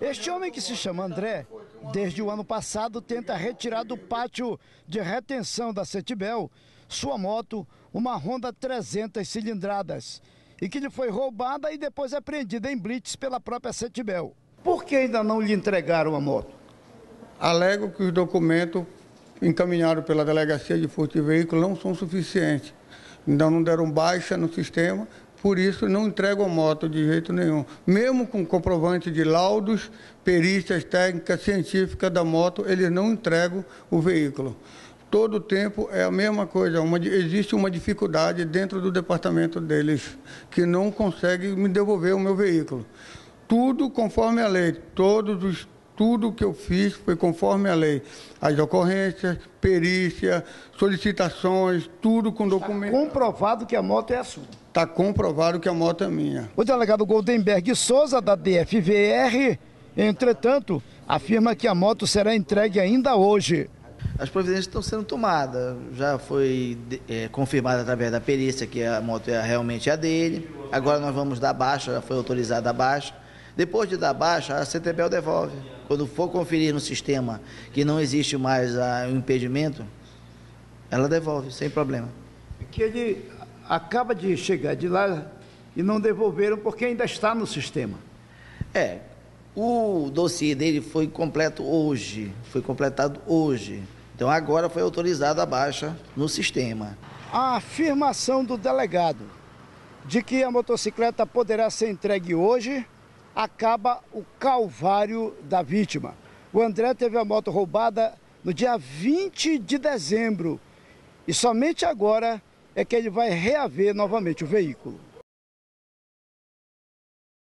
Este homem que se chama André, desde o ano passado tenta retirar do pátio de retenção da Setibel sua moto, uma Honda 300 cilindradas, e que lhe foi roubada e depois apreendida em blitz pela própria Setibel. Por que ainda não lhe entregaram a moto? Alego que os documentos encaminhados pela Delegacia de Furto de Veículo não são suficientes. Ainda não deram baixa no sistema, por isso não entregam a moto de jeito nenhum. Mesmo com comprovante de laudos, perícias técnicas, científicas da moto, eles não entregam o veículo. Todo o tempo é a mesma coisa, uma, existe uma dificuldade dentro do departamento deles, que não consegue me devolver o meu veículo. Tudo conforme a lei, todos os tudo que eu fiz foi conforme a lei. As ocorrências, perícia, solicitações, tudo com documento. Comprovado que a moto é a sua. Está comprovado que a moto é minha. O delegado Goldenberg Souza, da DFVR, entretanto, afirma que a moto será entregue ainda hoje. As providências estão sendo tomadas. Já foi é, confirmado através da perícia que a moto é realmente a dele. Agora nós vamos dar baixa, já foi autorizada a baixa. Depois de dar baixa, a CTBEL devolve. Quando for conferir no sistema que não existe mais o impedimento, ela devolve, sem problema. Que ele acaba de chegar de lá e não devolveram porque ainda está no sistema. É, o dossiê dele foi completo hoje, foi completado hoje. Então agora foi autorizada a baixa no sistema. A afirmação do delegado de que a motocicleta poderá ser entregue hoje acaba o calvário da vítima. O André teve a moto roubada no dia 20 de dezembro e somente agora é que ele vai reaver novamente o veículo.